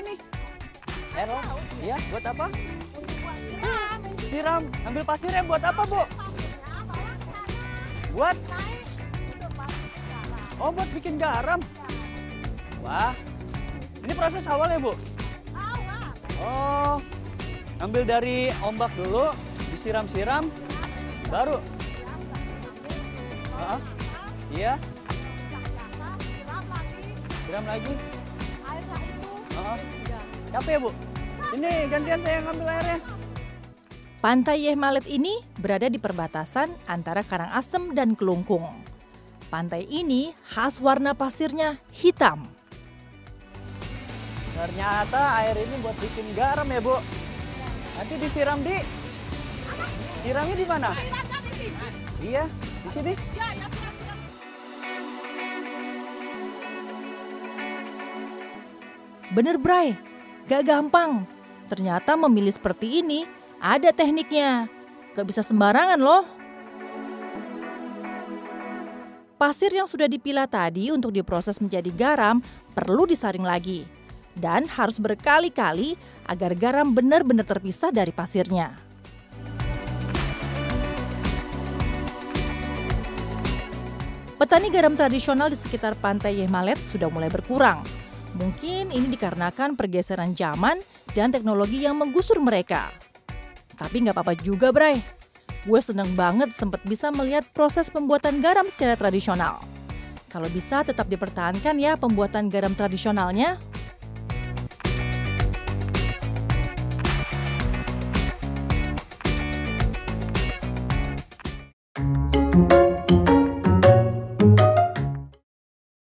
ini? Air laut. Iya, buat apa? Siram. Ambil pasirnya buat apa, Bu? Buat? Oh, buat bikin garam. Wah. Ini proses awal ya, Bu? Oh. Ambil dari ombak dulu, disiram-siram, baru. Heeh. Iya, siram lagi. Capek ya, Bu? Ini gantian saya yang ambil airnya. Pantai Yehmalet ini berada di perbatasan antara Karangasem dan Kelungkung. Pantai ini khas warna pasirnya hitam. Ternyata air ini buat bikin garam ya, Bu. Nanti disiram di... Siramnya di mana? Iya, di sini. Bener Bray, gak gampang. Ternyata memilih seperti ini ada tekniknya. Gak bisa sembarangan loh. Pasir yang sudah dipilah tadi untuk diproses menjadi garam perlu disaring lagi. Dan harus berkali-kali agar garam benar-benar terpisah dari pasirnya. Petani garam tradisional di sekitar pantai Yehmalet sudah mulai berkurang. Mungkin ini dikarenakan pergeseran zaman dan teknologi yang menggusur mereka. Tapi nggak apa-apa juga, Bray. Gue seneng banget sempat bisa melihat proses pembuatan garam secara tradisional. Kalau bisa tetap dipertahankan ya pembuatan garam tradisionalnya.